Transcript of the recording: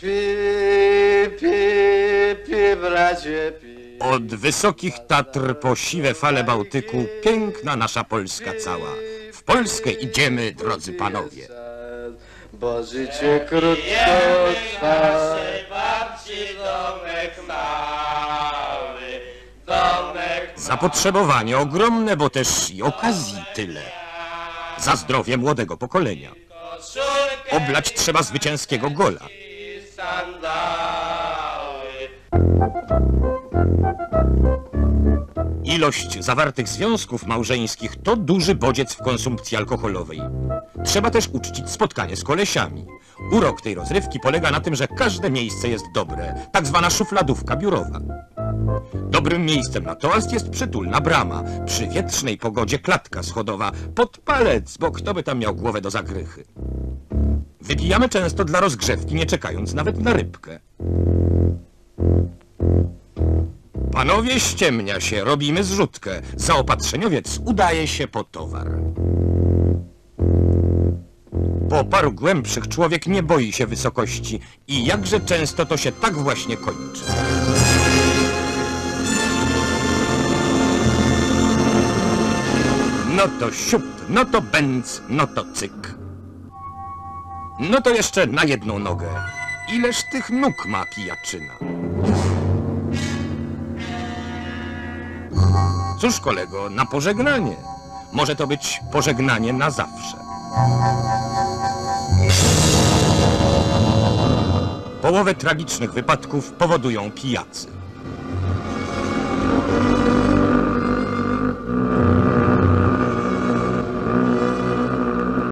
Pi, pi, pi, bracie, pi. Od wysokich Tatr po siwe fale Bałtyku piękna nasza Polska cała. W Polskę idziemy, drodzy panowie. Bo życie krótko trwa. Zapotrzebowanie ogromne, bo też i okazji tyle. Za zdrowie młodego pokolenia. Oblać trzeba zwycięskiego gola. Ilość zawartych związków małżeńskich to duży bodziec w konsumpcji alkoholowej. Trzeba też uczcić spotkanie z kolesiami. Urok tej rozrywki polega na tym, że każde miejsce jest dobre, tak zwana szufladówka biurowa. Dobrym miejscem na toast jest przytulna brama, przy wietrznej pogodzie klatka schodowa, pod palec, bo kto by tam miał głowę do zagrychy. Wypijamy często dla rozgrzewki, nie czekając nawet na rybkę. Panowie, ściemnia się, robimy zrzutkę. Zaopatrzeniowiec udaje się po towar. Po paru głębszych człowiek nie boi się wysokości i jakże często to się tak właśnie kończy. No to siup, no to bęc, no to cyk. No to jeszcze na jedną nogę. Ileż tych nóg ma pijaczyna? Cóż, kolego, na pożegnanie. Może to być pożegnanie na zawsze. Połowę tragicznych wypadków powodują pijacy.